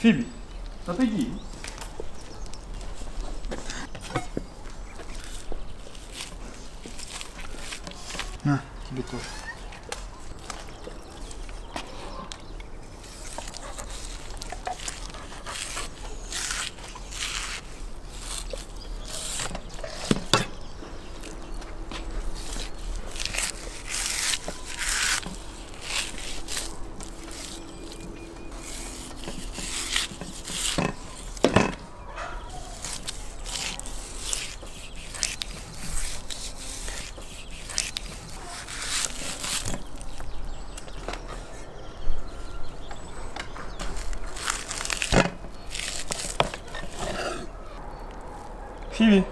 Phoebe, rapidinho. архиве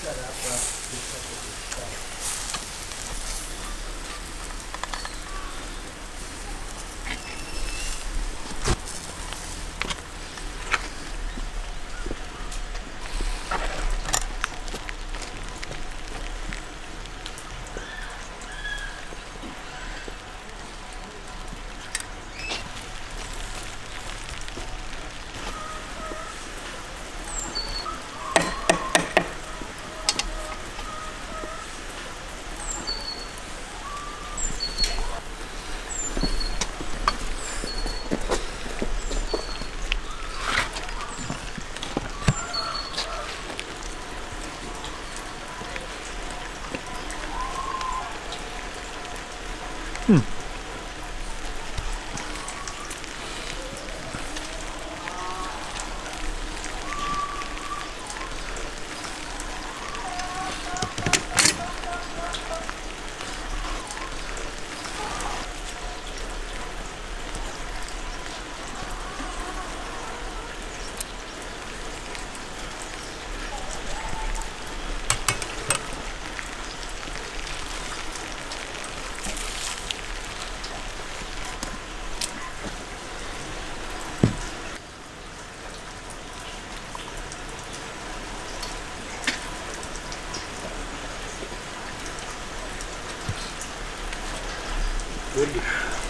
Sarapa, Hmm. Good.